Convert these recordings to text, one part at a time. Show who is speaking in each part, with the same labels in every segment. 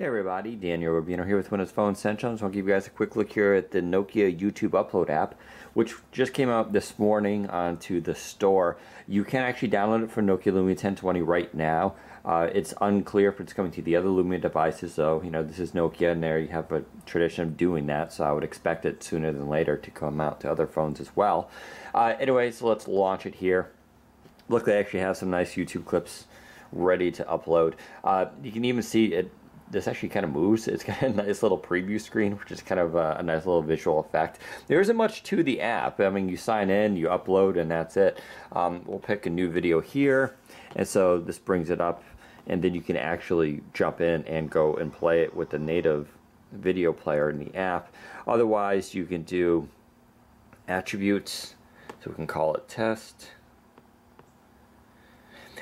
Speaker 1: Hey everybody, Daniel Rubino here with Windows Phone Central. I just want to give you guys a quick look here at the Nokia YouTube Upload app, which just came out this morning onto the store. You can actually download it for Nokia Lumia 1020 right now. Uh, it's unclear if it's coming to the other Lumia devices, though. You know, this is Nokia, and there you have a tradition of doing that, so I would expect it sooner than later to come out to other phones as well. Uh, anyway, so let's launch it here. Look, they actually have some nice YouTube clips ready to upload. Uh, you can even see it this actually kind of moves. It's got a nice little preview screen, which is kind of a, a, nice little visual effect. There isn't much to the app. I mean, you sign in, you upload, and that's it. Um, we'll pick a new video here, and so this brings it up, and then you can actually jump in and go and play it with the native video player in the app. Otherwise, you can do attributes, so we can call it test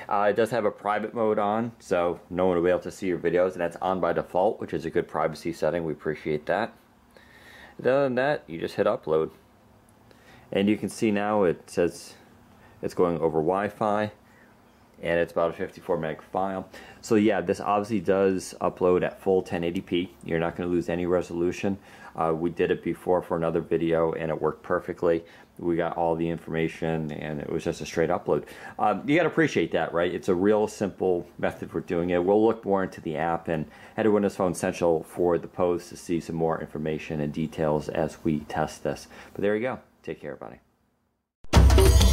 Speaker 1: uh, it does have a private mode on, so no one will be able to see your videos, and that's on by default, which is a good privacy setting. We appreciate that. Other than that, you just hit upload. And you can see now it says it's going over Wi-Fi, and it's about a 54 meg file. So yeah, this obviously does upload at full 1080p. You're not going to lose any resolution. Uh, we did it before for another video, and it worked perfectly we got all the information and it was just a straight upload. Um, you got to appreciate that, right? It's a real simple method for doing it. We'll look more into the app and head to Windows Phone Central for the post to see some more information and details as we test this. But there you go. Take care, everybody.